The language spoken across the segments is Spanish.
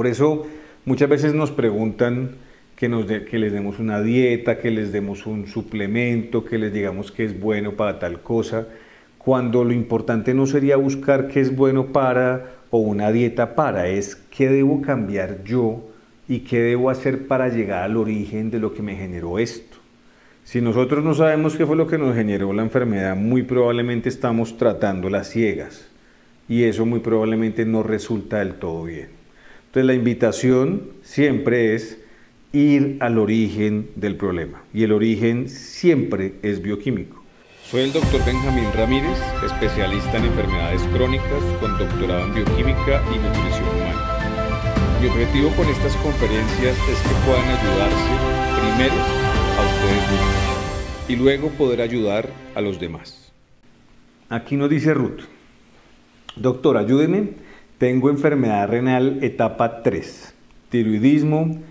Por eso muchas veces nos preguntan que, les demos una dieta, que les demos un suplemento, que les digamos que es bueno para tal cosa, cuando lo importante no sería buscar qué es bueno para o una dieta para, es qué debo cambiar yo y qué debo hacer para llegar al origen de lo que me generó esto. Si nosotros no sabemos qué fue lo que nos generó la enfermedad, muy probablemente estamos tratando las ciegas y eso muy probablemente no resulta del todo bien. Entonces la invitación siempre es ir al origen del problema y el origen siempre es bioquímico. Soy el doctor Benjamín Ramírez, especialista en enfermedades crónicas con doctorado en bioquímica y nutrición humana. Mi objetivo con estas conferencias es que puedan ayudarse primero a ustedes mismos y luego poder ayudar a los demás. Aquí nos dice Ruth, doctor, ayúdeme, tengo enfermedad renal etapa 3, tiroidismo,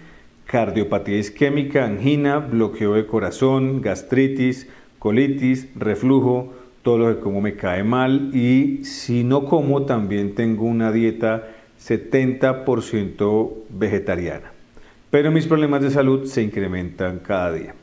cardiopatía isquémica, angina, bloqueo de corazón, gastritis, colitis, reflujo, todo lo que como me cae mal y si no como también tengo una dieta 70% vegetariana. Pero mis problemas de salud se incrementan cada día.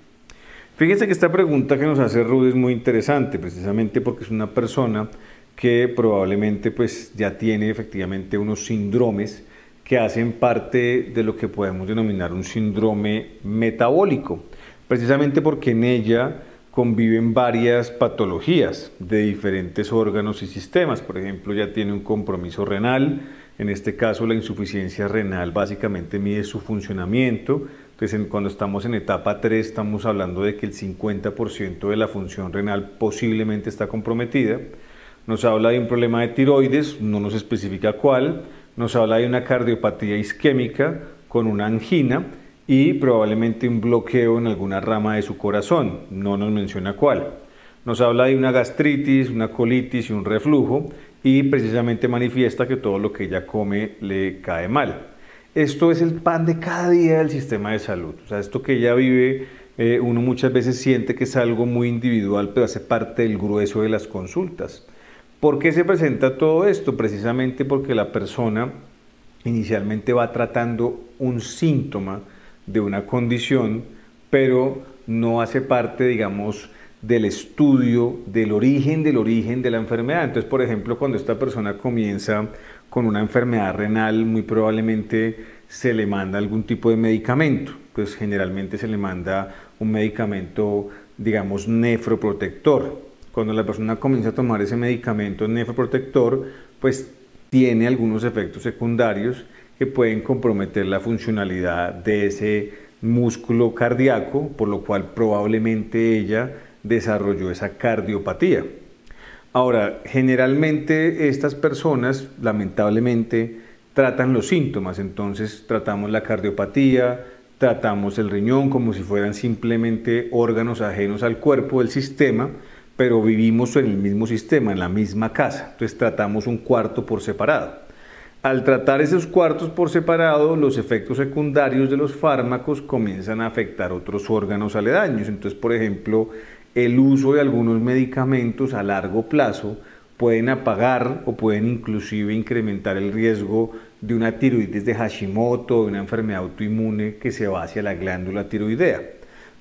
Fíjense que esta pregunta que nos hace Rudy es muy interesante, precisamente porque es una persona que probablemente pues ya tiene efectivamente unos síndromes que hacen parte de lo que podemos denominar un síndrome metabólico, precisamente porque en ella conviven varias patologías de diferentes órganos y sistemas. Por ejemplo, ya tiene un compromiso renal, en este caso la insuficiencia renal básicamente mide su funcionamiento. Entonces, cuando estamos en etapa 3, estamos hablando de que el 50% de la función renal posiblemente está comprometida. Nos habla de un problema de tiroides, no nos especifica cuál nos habla de una cardiopatía isquémica con una angina y probablemente un bloqueo en alguna rama de su corazón, no nos menciona cuál. Nos habla de una gastritis, una colitis y un reflujo y precisamente manifiesta que todo lo que ella come le cae mal. Esto es el pan de cada día del sistema de salud. Esto que ella vive, eh, uno muchas veces siente que es algo muy individual, pero hace parte del grueso de las consultas. ¿Por qué se presenta todo esto? Precisamente porque la persona inicialmente va tratando un síntoma de una condición, pero no hace parte, digamos, del estudio del origen del origen de la enfermedad. Entonces, por ejemplo, cuando esta persona comienza con una enfermedad renal, muy probablemente se le manda algún tipo de medicamento. Pues generalmente se le manda un medicamento, digamos, nefroprotector cuando la persona comienza a tomar ese medicamento nefroprotector, pues tiene algunos efectos secundarios que pueden comprometer la funcionalidad de ese músculo cardíaco, por lo cual probablemente ella desarrolló esa cardiopatía. Ahora, generalmente estas personas, lamentablemente, tratan los síntomas, entonces tratamos la cardiopatía, tratamos el riñón como si fueran simplemente órganos ajenos al cuerpo del sistema, pero vivimos en el mismo sistema, en la misma casa. Entonces tratamos un cuarto por separado. Al tratar esos cuartos por separado, los efectos secundarios de los fármacos comienzan a afectar otros órganos aledaños. Entonces, por ejemplo, el uso de algunos medicamentos a largo plazo pueden apagar o pueden inclusive incrementar el riesgo de una tiroides de Hashimoto, de una enfermedad autoinmune que se va hacia la glándula tiroidea.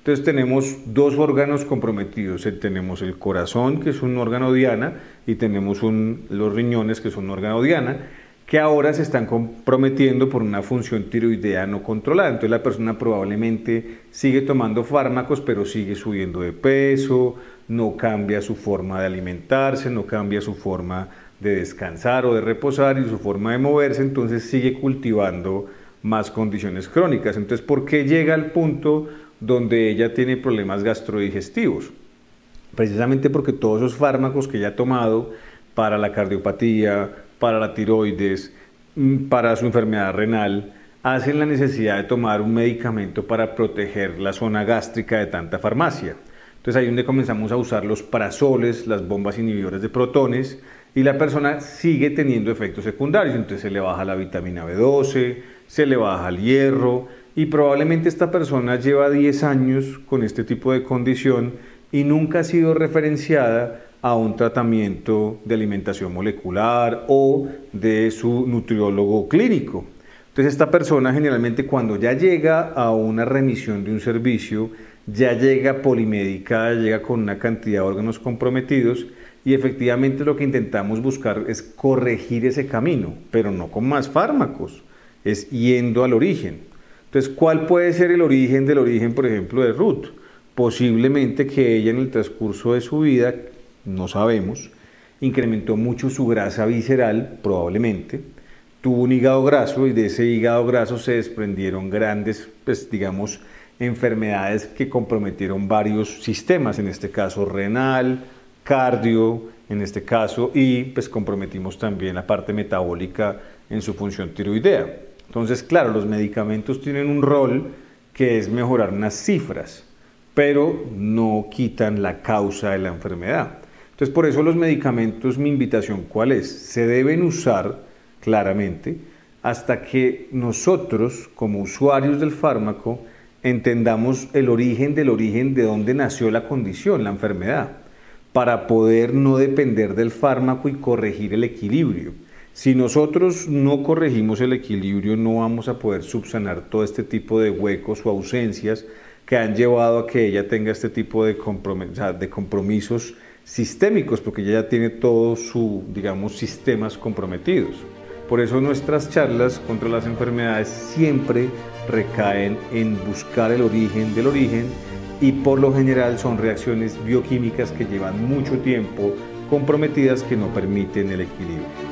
Entonces tenemos dos órganos comprometidos. Eh, tenemos el corazón, que es un órgano diana, y tenemos los riñones, que son un órgano diana, que ahora se están comprometiendo por una función tiroidea no controlada. Entonces la persona probablemente sigue tomando fármacos, pero sigue subiendo de peso, no cambia su forma de alimentarse, no cambia su forma de descansar o de reposar y su forma de moverse, entonces sigue cultivando más condiciones crónicas. Entonces, ¿por qué llega al punto donde ella tiene problemas gastrodigestivos. Precisamente porque todos esos fármacos que ella ha tomado para la cardiopatía, para la tiroides, mm, para su enfermedad renal, hacen la necesidad de tomar un medicamento para proteger la zona gástrica de tanta farmacia. Entonces ahí es donde comenzamos a usar los parasoles, las bombas inhibidores de protones, y la persona sigue teniendo efectos secundarios. Entonces se le baja la vitamina B12, se le baja el hierro, y probablemente esta persona lleva 10 años con este tipo de condición y nunca ha sido referenciada a un tratamiento de alimentación molecular o de su nutriólogo clínico. Entonces esta persona generalmente cuando ya llega a una remisión de un servicio, ya llega polimédica, llega con una cantidad de órganos comprometidos y efectivamente lo que intentamos buscar es corregir ese camino, pero no con más fármacos, es yendo al origen. Entonces, ¿cuál puede ser el origen del origen, por ejemplo, de Ruth? Posiblemente que ella en el transcurso de su vida, no sabemos, incrementó mucho su grasa visceral, probablemente, tuvo un hígado graso y de ese hígado graso se desprendieron grandes, pues digamos, enfermedades que comprometieron varios sistemas, en este caso renal, cardio, en este caso, y pues comprometimos también la parte metabólica en su función tiroidea. Entonces, claro, los medicamentos tienen un rol que es mejorar unas cifras, pero no quitan la causa de la enfermedad. Entonces, por eso los medicamentos, mi invitación, ¿cuál es? Se deben usar claramente hasta que nosotros, como usuarios del fármaco, entendamos el origen del origen de dónde nació la condición, la enfermedad, para poder no depender del fármaco y corregir el equilibrio. Si nosotros no corregimos el equilibrio, no vamos a poder subsanar todo este tipo de huecos o ausencias que han llevado a que ella tenga este tipo de, compromisos sistémicos, porque ella ya tiene todos sus, digamos, sistemas comprometidos. Por eso nuestras charlas contra las enfermedades siempre recaen en buscar el origen del origen y por lo general son reacciones bioquímicas que llevan mucho tiempo comprometidas que no permiten el equilibrio.